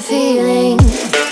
feeling.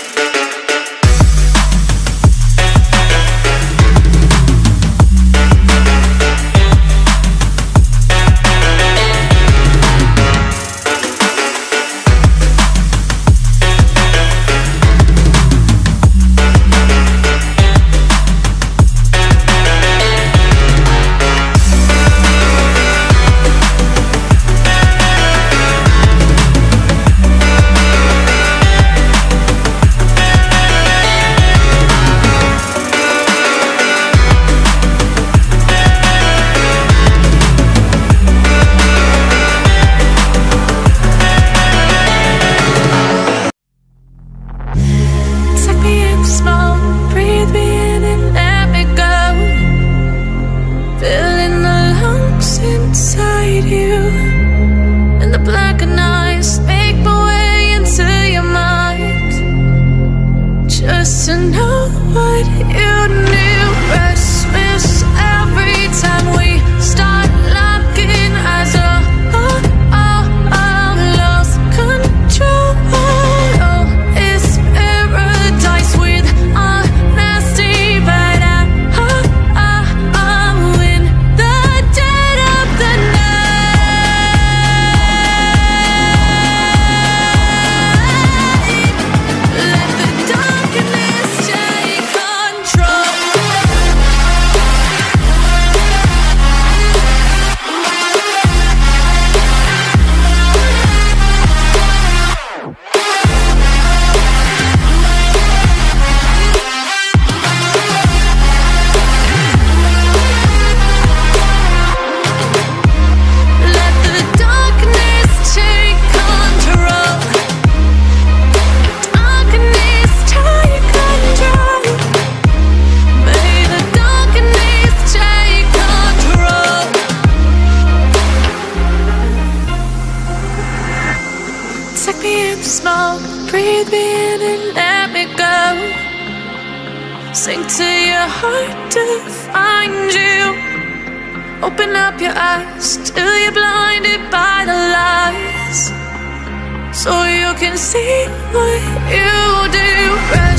Sing to your heart to find you. Open up your eyes till you're blinded by the lies. So you can see what you do.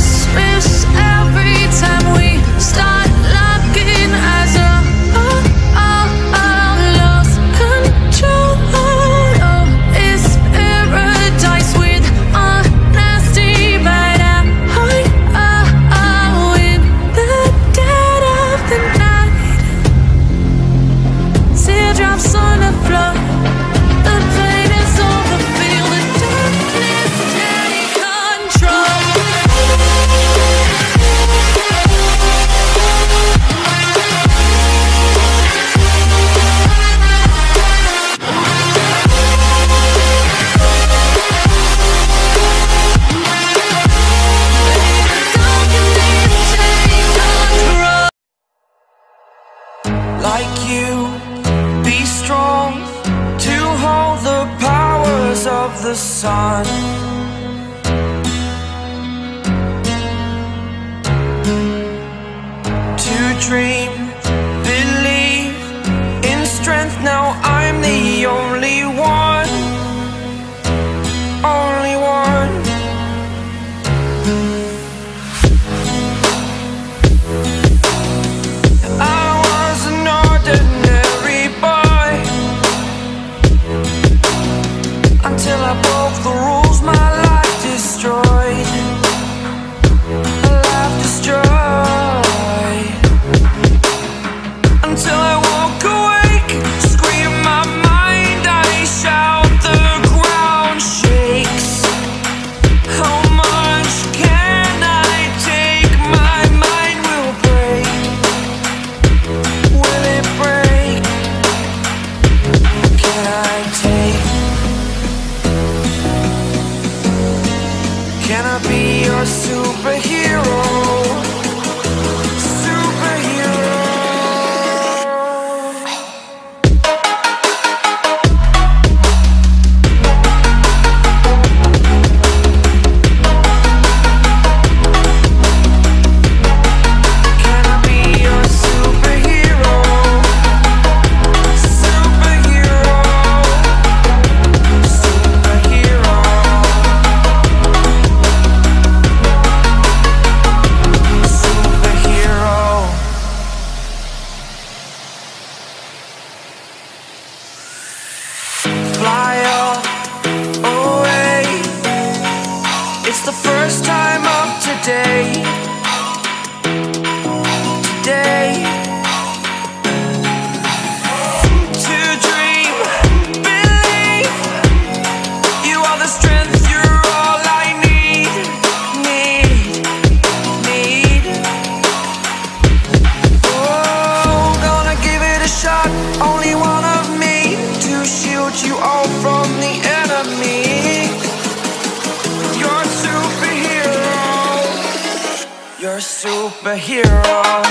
superhero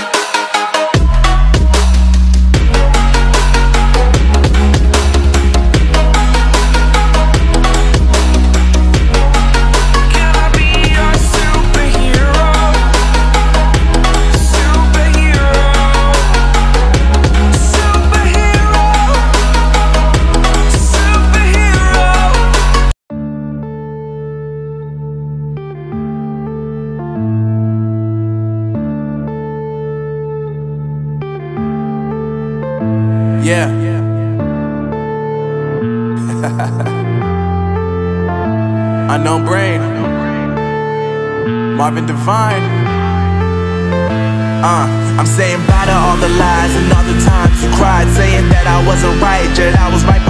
Yeah. Unknown brain. Marvin Divine. Uh, I'm saying bye to all the lies and all the times you cried, saying that I wasn't right, yet I was right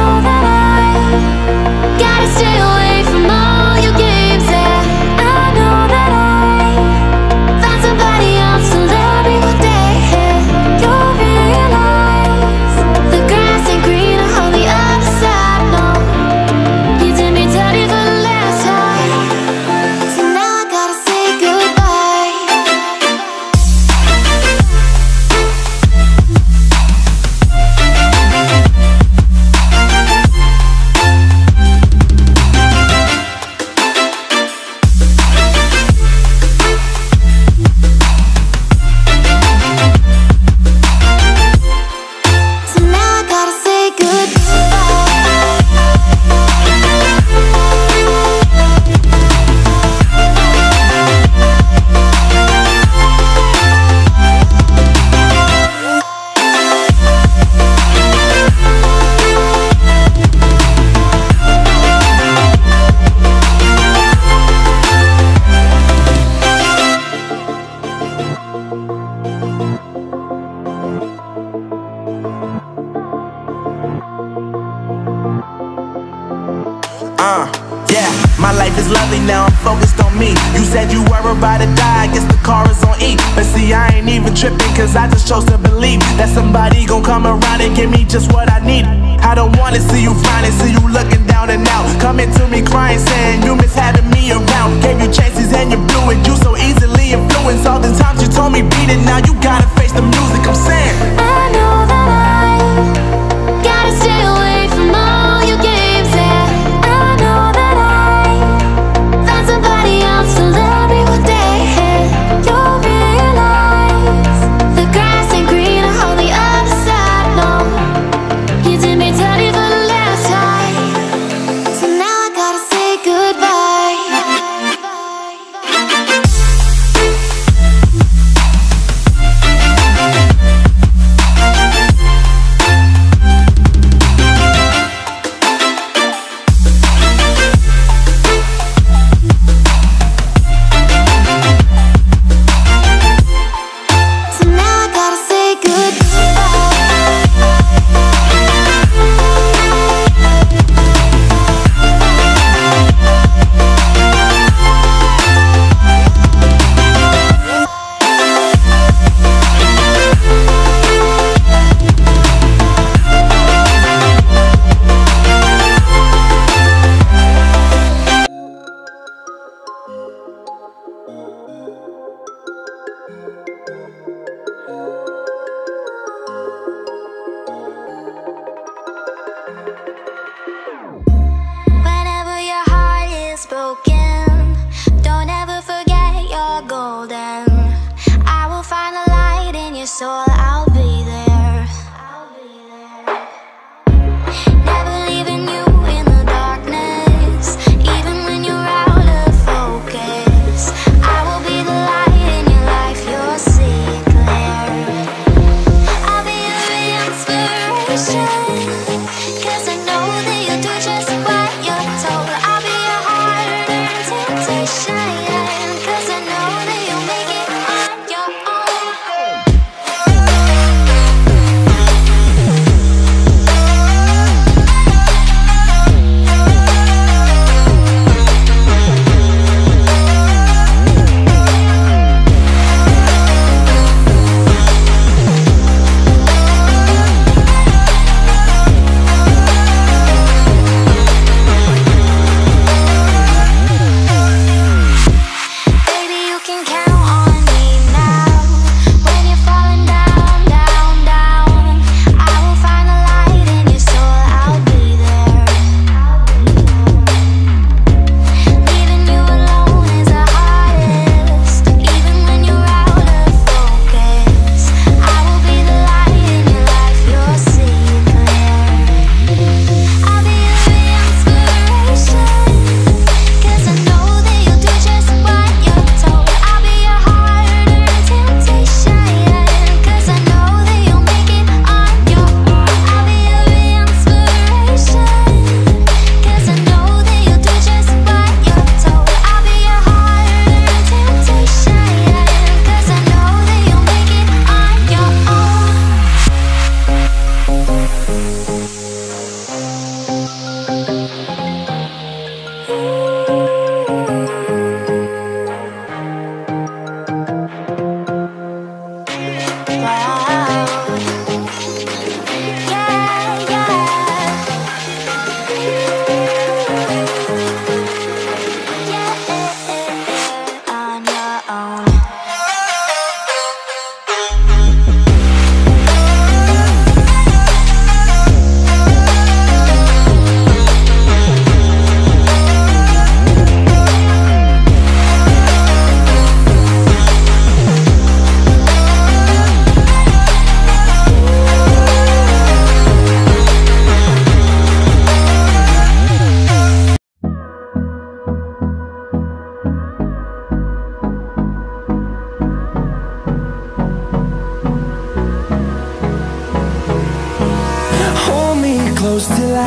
somebody gon' come around and give me just what I need. I don't wanna see you finally see you looking down and out. Coming to me crying, saying you miss having me around. Gave you chances and you blew it, you so easily influenced. All the times you told me beat it, now you gotta face the music,